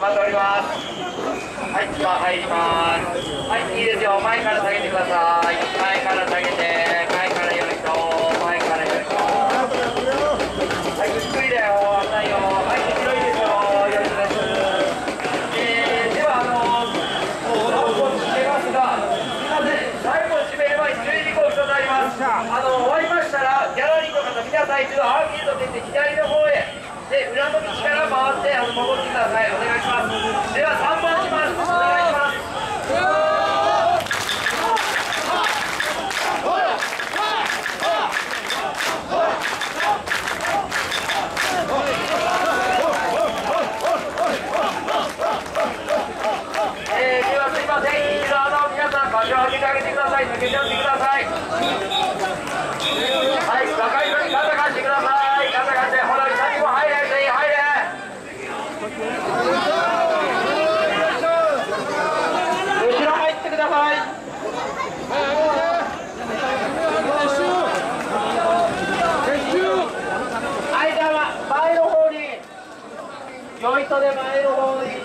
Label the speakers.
Speaker 1: 待っておりますはい一番入りますはいいいですよ前から下げてください前から下げて前からよいと前からよいとはいゆっくりだよ危ないよはい広いですよよいしょですえー、ではあの3本締めますがすいません最後締めれば注意事項一つありますあの終わりましたらギャラリーの方皆さん一度アーケード出て左の方へで裏の道から回ってあの戻ってくださいお願いします。では3番します。お願いします。えー、ではすいません一度あの皆さん場所を上げてあげてください。抜けちゃってください。林